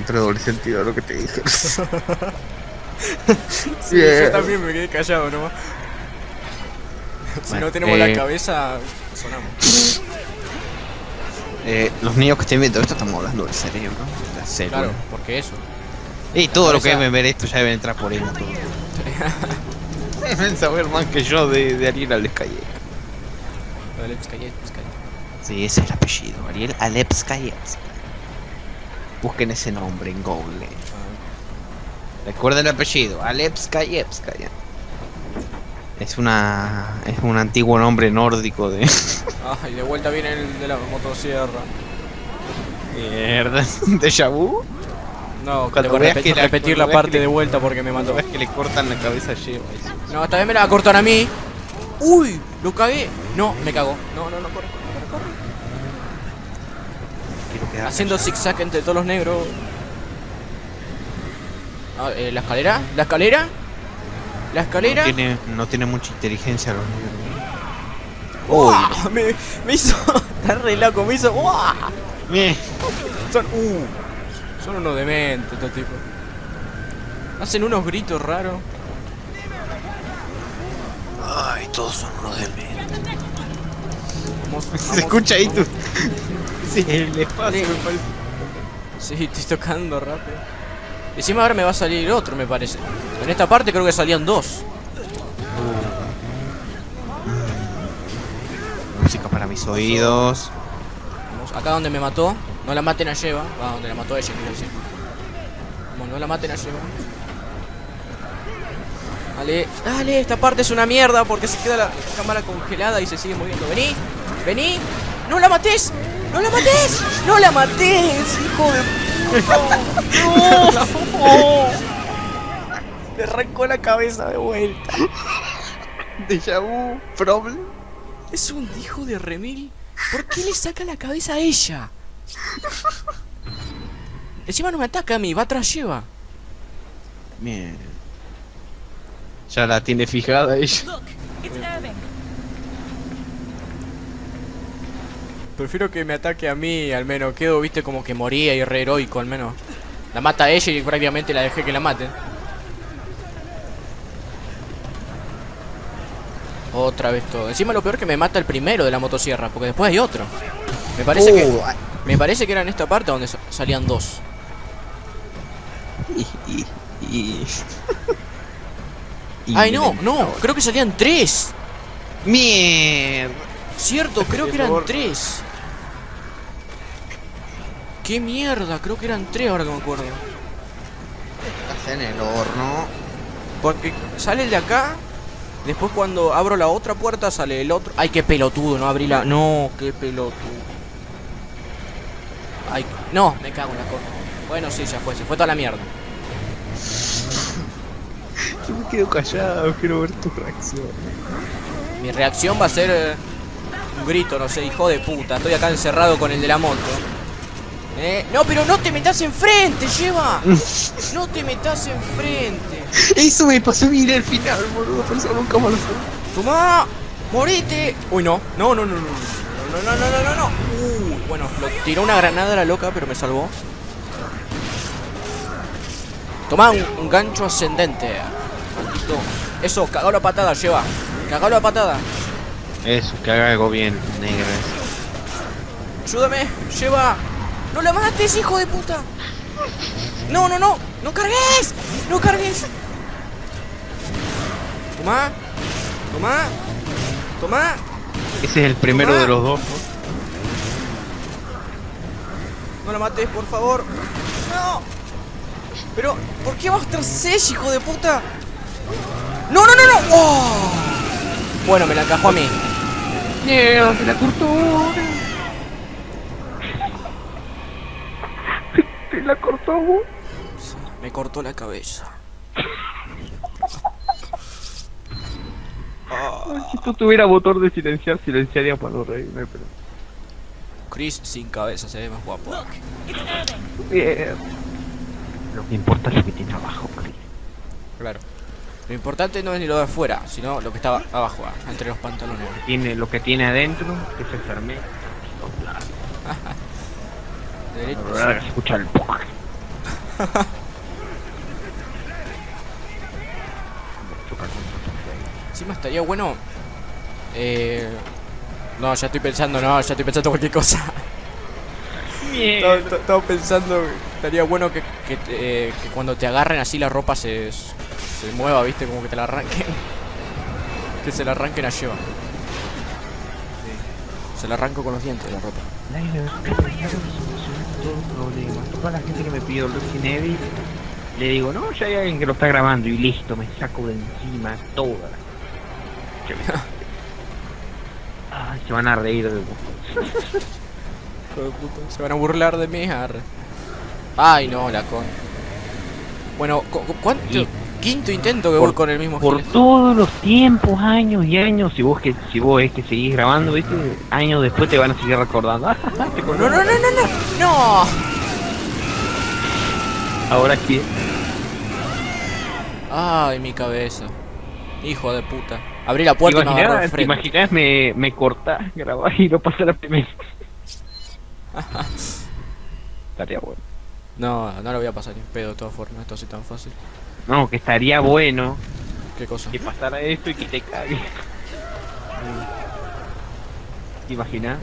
encontré doble sentido a lo que te dije. Sí, Bien. yo también me quedé callado nomás. Si Bueno, no tenemos eh, la cabeza, sonamos. Eh, los niños que estén viendo esto estamos hablando del cerebro, de la célula. Claro, porque eso. Y todo lo que cabeza- deben ver esto ya deben entrar por él. Deben saber más que yo de, de Ariel pues, callé, pues, callé. Sí, ese es el apellido, Ariel Alexayev. Busquen ese nombre en Google. Recuerden el apellido, Alepskayevskaya. Es una es un antiguo nombre nórdico de Ay, de vuelta viene el de la motosierra. mierda, de vu. No, Cuando que veas repetir, que la- repetir la parte de vuelta porque me mató. ves que le cortan la cabeza lleva eso. No, esta vez me la va a a mí. Uy, lo cagué. No, me cagó. No, no, no, corre, corre, corre. Haciendo zigzag entre todos los negros. Ah, eh, ¿La escalera? ¿La escalera? ¿La escalera? No tiene, no tiene mucha inteligencia los negros. Me, me hizo. Está re loco, me hizo. Son. Uh, son unos dementes estos tipos. Hacen unos gritos raros. Ay, todos son unos dementes. Vamos- Se escucha ahí tu. Sí, el espacio me parece. Sí, estoy tocando rápido. Encima ahora me va a salir otro, me parece. En esta parte creo que salían dos. Música para mis oídos. Vamos, acá donde me mató. No la maten a Lleva. Va, donde la mató a ella, quiero decir. Vamos, no la maten a Lleva. Dale, dale, esta parte es una mierda porque se queda la cámara congelada y se sigue moviendo. Vení, vení. ¡No la mates! ¡No la mates! ¡No la mates! ¡Hijo de puta! ¡No! Le arrancó la cabeza de vuelta. Deja vu, problem. Es un hijo de remil. ¿Por qué le saca la cabeza a ella? Encima no me ataca a mí, va tras lleva. Bien. Ya la tiene fijada ella. Look, it's Prefiero que me ataque a mí, al menos. Quedo, viste, como que moría y re heroico, al menos. La mata a ella y prácticamente la dejé que la maten. Otra vez todo. Encima lo peor que me mata el primero de la motosierra, porque después hay otro. Me parece que. Uh, Me parece que era en esta parte donde sa- salían dos. Ay no, no, creo que salían tres. Mierda. Cierto, creo que eran tres. Qué mierda, creo que eran tres ahora que me acuerdo. Estás en el horno. Porque sale el de acá. Después cuando abro la otra puerta sale el otro. Ay, qué pelotudo, no abrí la. No, qué pelotudo. Ay, no, me cago en la cosa. Bueno, sí, ya fue, se fue toda la mierda. Yo me quedo callado, quiero ver tu reacción. Mi reacción va a ser eh, un grito, no sé, hijo de puta. Estoy acá encerrado con el de la moto. Eh, no, pero no te metas enfrente, lleva. No te metas enfrente. Eso me pasó a mí al final, boludo, por eso nunca me lo sé. ¡Tomá! ¡Morite! Uy, no. No, no, no, no. No, no, no, no, no, no. Uh, bueno, lo tiró una granada a la loca, pero me salvó. Toma un, un gancho ascendente. Maldito. Eso, cagalo a patada, lleva. Cagalo a patada. Eso, que haga algo bien, negra. Ayúdame, lleva. ¡No la mates, hijo de puta! ¡No, no, no! ¡No cargues! ¡No cargues! Toma. Toma. Toma. Ese es el primero Toma. de los dos, ¿no? La mates, por favor. No. Pero, ¿por qué vas tras ella, hijo de puta? No, no, no, no. Oh. Bueno, me la encajó a mí. Mierda, se la cortó. La cortó. Me cortó la cabeza. Si tú tuviera botón de silenciar, silenciaría para no reírme, pero. Chris sin cabeza, se ve más guapo. Bien. Lo que importa es lo que tiene abajo, Chris. Claro. Lo importante no es ni lo de afuera, sino lo que estaba abajo, ah, entre los pantalones. Tiene lo que tiene adentro, que es enfermero. Derecho. Se escucha el Encima estaría bueno. Eh... No, ya estoy pensando, no, ya estoy pensando cualquier cosa. Estaba, pensando, estaría bueno que, eh, que cuando te agarren así la ropa se, se mueva, viste, como que te la arranquen. Que se la arranquen a Sheva. Se la arranco con los dientes la ropa. Todo problema. Toda la gente que me pidió Resident Evil, le digo, no, ya hay alguien que lo está grabando y listo, me saco de encima toda. Ay, se van a reír de Se van a burlar de mí. Ay, no, la con. Bueno, cu- cu- ¿cuánto? Y- Quinto intento que por- voy con el mismo Por todos los tiempos, años y años, si vos que si vos es que seguís grabando, viste, años después te van a seguir recordando. ¿te No, no, no, no, no. No. Ahora que Ay, mi cabeza. Hijo de puta. Abrí la ¿Te puerta y me el imaginás, te frente. imaginás me, me cortás, grabás y no pasa la primera? Estaría bueno. No, no lo voy a pasar ni pedo de todas formas. Esto así tan fácil. No, que estaría bueno ¿Qué cosa? que pasara esto y que te cague. ¿Te imaginas?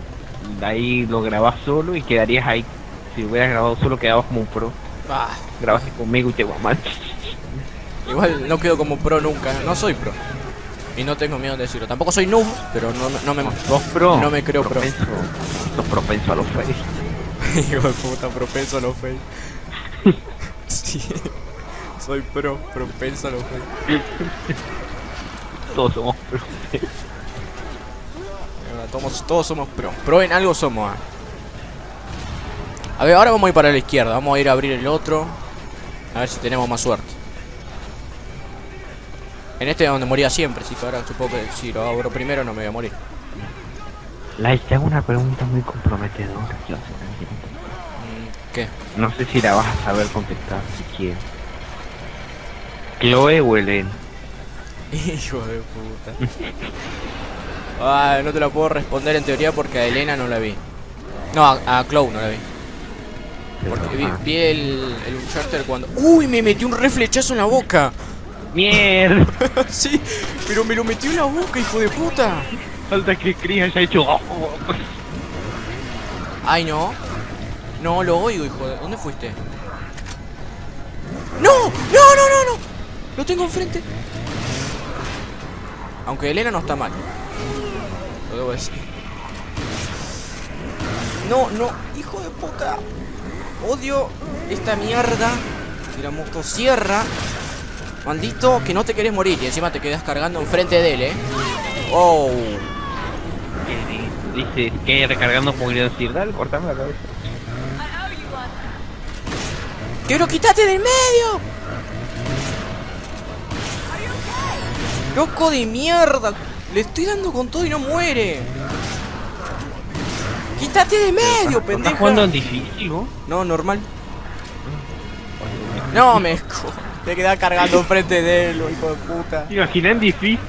Ahí lo grabás solo y quedarías ahí. Si hubieras grabado solo quedabas como un pro. Ah, Grabaste conmigo y te va mal. igual no quedo como pro nunca. No soy pro. Y no tengo miedo de decirlo. Tampoco soy noob, pero no, no me. Sos pro. No me creo pro. propenso, Sos propenso a los fakes. Hijo de puta, propenso a los fake. sí. Soy pro, propenso a los. Todos somos pro. Todos, todos somos pro. Pro en algo somos. ah. A ver, ahora vamos a ir para la izquierda. Vamos a ir a abrir el otro. A ver si tenemos más suerte. En este es donde moría siempre, así que ahora supongo que si lo abro primero no me voy a morir. Lai, te hago una pregunta muy comprometedora. ¿Qué? No sé si la vas a saber contestar si quieres. ¿Chloe o Helen? Hijo de puta. Ah, no te la puedo responder en teoría porque a Elena no la vi. No, a, a Chloe no la vi. Porque vi, vi el, el Uncharted cuando... ¡Uy! Me metió un reflechazo en la boca. ¡Mierda! sí, pero me lo metió en la boca, hijo de puta. Falta que Chris haya hecho... "Oh, Ay, no. No, lo oigo, hijo de... ¿Dónde fuiste? ¡No! ¡No, no, no, no! Lo tengo enfrente. Aunque Elena no está mal. Lo debo decir. No, no, hijo de puta. Odio esta mierda de la motosierra. Maldito que no te querés morir y encima te quedas cargando enfrente de él, eh. Oh. Dice que recargando como decir, dale, cortame la cabeza. ¡Quiero quitarte del medio! ¡Loco de mierda! Le estoy dando con todo y no muere. ¡Quítate de medio, ¿Estás pendejo! jugando en difícil, vos? No, normal. No, me Te quedas cargando enfrente de él, hijo de puta. ¿Te imaginas en difícil?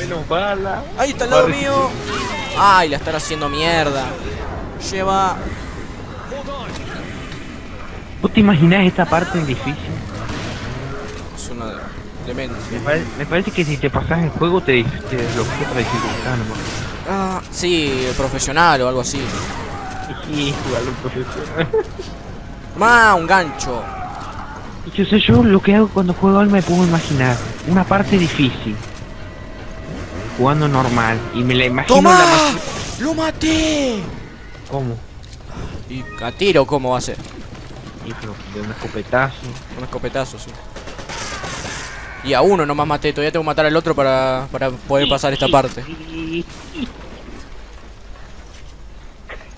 Menos bala. Ahí está al lado mío. Ay, la están haciendo mierda. Lleva. ¿Vos te imaginás esta parte en difícil? Es una demencia. Me, pare- me parece que si te pasas el juego te, te desbloquea otra dificultad nomás. Ah, sí, profesional o algo así. Y jugarlo profesional. Más un gancho. Yo sé, yo lo que hago cuando juego me puedo imaginar una parte difícil. Jugando normal. Y me la imagino la. ¡Lo maté! ¿Cómo? ¿Y a tiro cómo va a ser? Pero de un escopetazo. Un escopetazo, sí. Y a uno nomás maté, todavía tengo que matar al otro para, para poder pasar esta parte.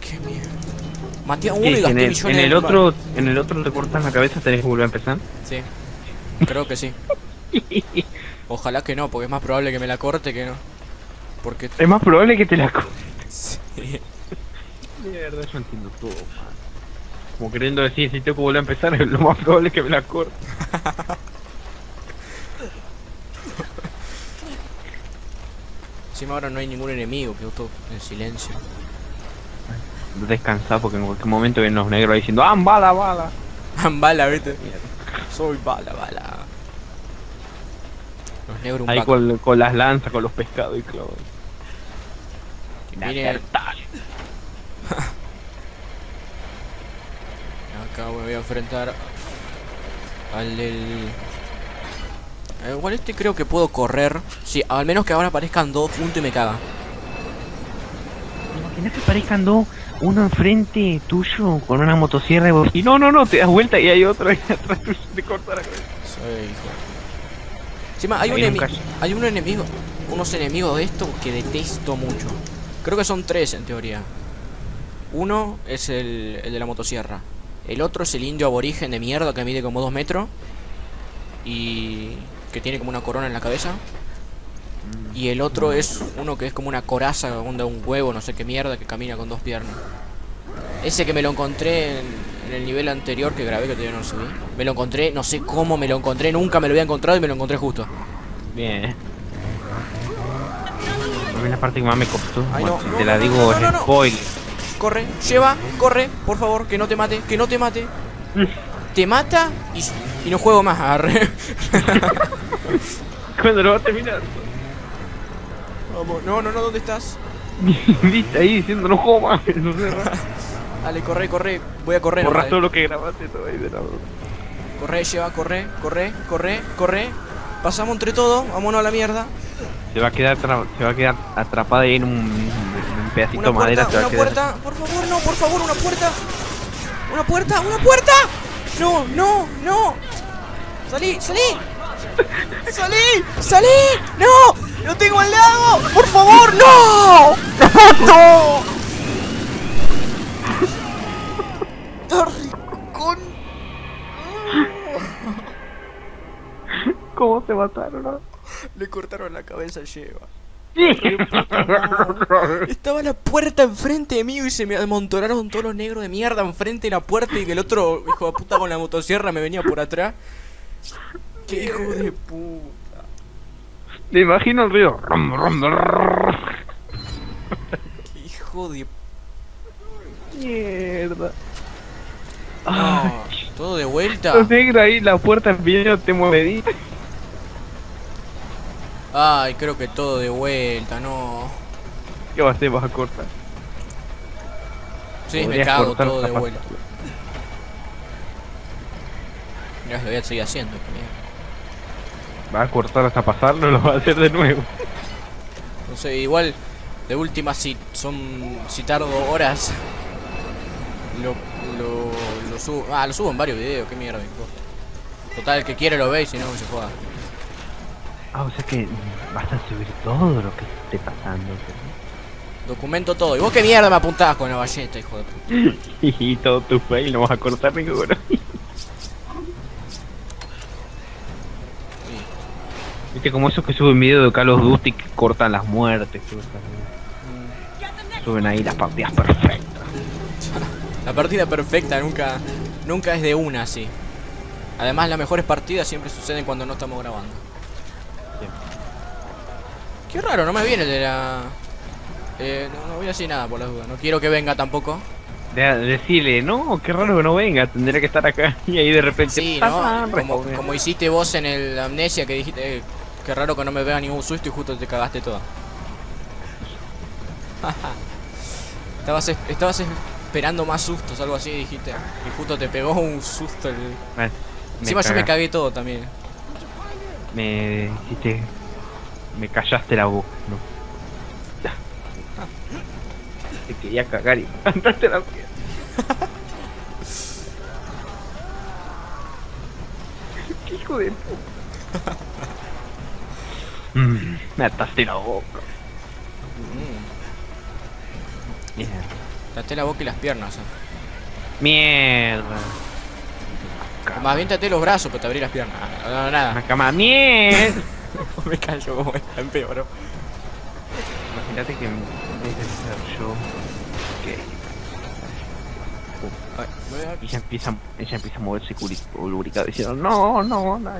Qué mierda. Maté a uno y gasté en, el, millones en de el otro en el otro te cortan la cabeza tenés que volver a empezar Sí. Creo que sí. Ojalá que no, porque es más probable que me la corte que no. Porque. es más probable que te la co- Sí. Mierda, yo entiendo todo, man. Como queriendo decir, si tengo que volver a empezar, lo más probable es que me la corte. Encima ahora no hay ningún enemigo, quedó todo en silencio. Descansar porque en cualquier momento vienen los negros ahí diciendo ¡Ah, bala, bala! bala, viste. Soy bala, bala. Los negros un Ahí con, con las lanzas, con los pescados y clavos. Viene- Acá me voy a enfrentar al del... Eh, igual este creo que puedo correr. Sí, al menos que ahora aparezcan dos juntos y me caga. Imaginas que parezcan dos, uno enfrente tuyo con una motosierra y vos. Y no, no, no, te das vuelta y hay otro ahí atrás tuyo te corta la cabeza. Soy hijo. Encima hay un, enemi- hay un enemigo, unos enemigos de estos que detesto mucho. Creo que son tres en teoría. Uno es el, el de la motosierra. El otro es el indio aborigen de mierda que mide como dos metros. Y que tiene como una corona en la cabeza. Y el otro es uno que es como una coraza, onda un huevo, no sé qué mierda, que camina con dos piernas. Ese que me lo encontré en, en el nivel anterior que grabé, que todavía no lo subí. Me lo encontré, no sé cómo me lo encontré, nunca me lo había encontrado y me lo encontré justo. Bien. A mí la parte que más me costó. Ay, bueno, no, si no, te la digo no, es no, no. spoiler. Corre, lleva, corre, por favor, que no te mate, que no te mate. Te mata y, y no juego más, arre. Cuando lo va a terminar. Vamos, no, no, no, ¿dónde estás? Viste ahí diciendo no juego más. No sé, Dale, corre, corre, voy a correr. Borras todo lo que grabaste todo ahí de la Corre, lleva, corre, corre, corre, corre. Pasamos entre todos, vámonos a la mierda. Se va a quedar se va a quedar atrapada ahí en un, un pedacito de madera. puerta, se va una a quedar. puerta, por favor, no, por favor, una puerta. Una puerta, una puerta. No, no, no. Salí, salí. Salí, salí. No, lo tengo al lado. Por favor, no. No. Torri, con ¿Cómo se mataron? no? le cortaron la cabeza a Lleva. Estaba la puerta enfrente de mí y se me amontonaron todos los negros de mierda enfrente de la puerta y que el otro hijo de puta con la motosierra me venía por atrás. ¡Qué hijo de puta! Le imagino el río. ¡Qué hijo de Mierda. No, todo de vuelta. Los negros ahí, la puerta viendo te movedita. Ay, creo que todo de vuelta, no. ¿Qué vas a hacer? Vas a cortar. Sí, me cago todo de vuelta. Ya lo voy a seguir haciendo. ¿Vas a cortar hasta pasarlo lo vas a hacer de nuevo? No sé, igual de última si son si tardo horas lo lo, lo subo. Ah, lo subo en varios videos, qué mierda me importa. Total, el que quiere lo ve y si no se joda. Ah, o sea que vas a subir todo lo que esté pasando. Documento todo. ¿Y vos qué mierda me apuntás con la ballesta, hijo de puta? Y todo tu fail, no vas a cortar ninguno. Viste como esos que suben video de Call of Duty que cortan las muertes. eso. Suben ahí las partidas perfectas. La partida perfecta nunca nunca es de una así. Además, las mejores partidas siempre suceden cuando no estamos grabando. Qué raro, no me viene el de la... Eh, no, no voy a decir nada por las dudas. No quiero que venga tampoco. De decirle, no, qué raro que no venga, tendría que estar acá. Y ahí de repente. Sí. ¿no? Como, como hiciste vos en el Amnesia que dijiste... eh, qué raro que no me vea ningún susto y justo te cagaste toda. estabas, es- estabas esperando más sustos, algo así, dijiste. Y justo te pegó un susto. El... Me- Encima yo me cagué todo también. Me hiciste. Me callaste la boca, ¿no? Te quería cagar y cantaste la mierda. ¿Qué hijo de puta? Mm, me ataste la boca. Mm, Mierda. Traté la boca y las piernas. eh. Mierda. Más bien traté los brazos, pero te abrí las piernas. No, no, Una nada. cama. Mierda. Me callo como está empeoró. Imagínate que en vez de ser yo. Que Ay, voy a- ella empieza, ella empieza a moverse lubricado diciendo no, no, no.